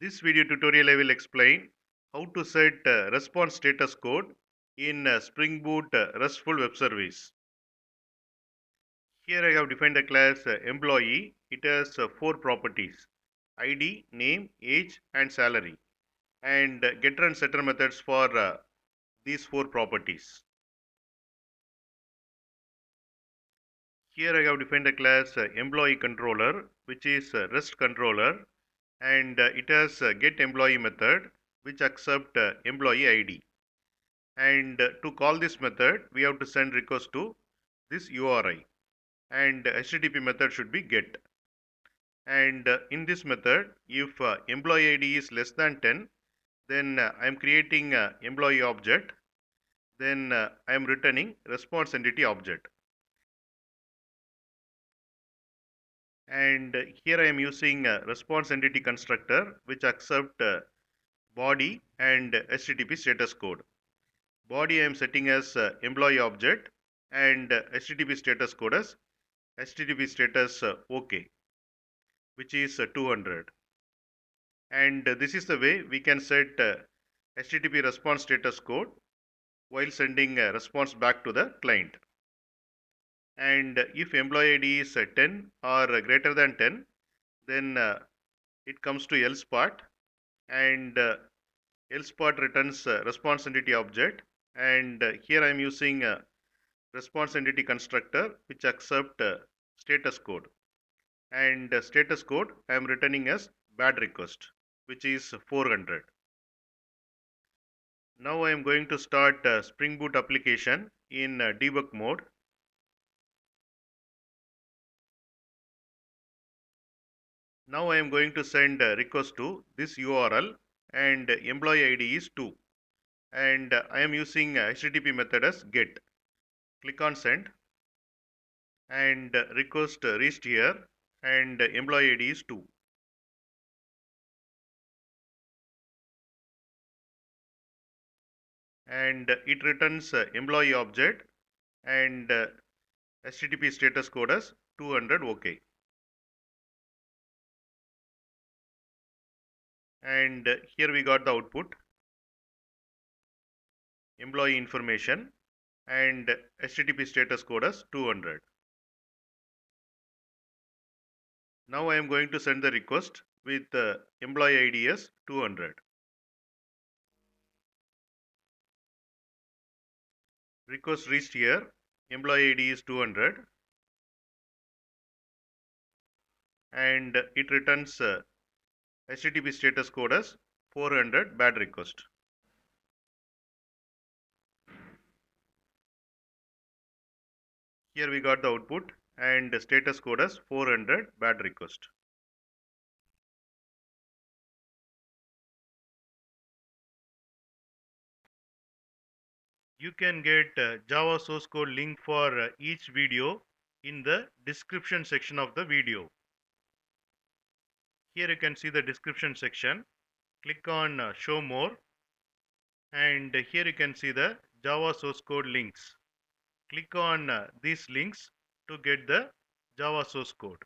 This video tutorial I will explain how to set uh, response status code in uh, Spring Boot uh, RESTful web service. Here I have defined the class employee. It has four properties ID, name, age and salary and getter and setter methods for these four properties. Here I have defined the class employee controller which is REST controller and uh, it has get employee method which accept uh, employee ID. And uh, to call this method we have to send request to this URI and HTTP method should be get. And in this method if employee ID is less than 10 then I am creating employee object then I am returning response entity object. And uh, here I am using uh, response entity constructor which accept uh, body and HTTP status code. Body I am setting as uh, employee object and uh, HTTP status code as HTTP status uh, OK which is uh, 200 and uh, this is the way we can set uh, HTTP response status code while sending a response back to the client and if employee ID is uh, 10 or greater than 10 then uh, it comes to else part and uh, else part returns uh, response entity object. And uh, here I am using uh, response entity constructor which accept uh, status code. And uh, status code I am returning as bad request which is 400 now I am going to start uh, Spring Boot application in uh, debug mode Now I am going to send a request to this URL and employee ID is 2 and I am using HTTP method as get. Click on send and request reached here and employee ID is 2. And it returns employee object and HTTP status code as 200 OK. And here we got the output. Employee information and http status code as 200 now i am going to send the request with the employee id as 200 request reached here. Employee id is 200 and it returns uh, HTTP status code as 400 bad request. Here we got the output and status code as 400 bad request. You can get uh, Java source code link for uh, each video in the description section of the video. Here you can see the description section. Click on uh, show more and here you can see the Java source code links. Click on uh, these links to get the Java source code.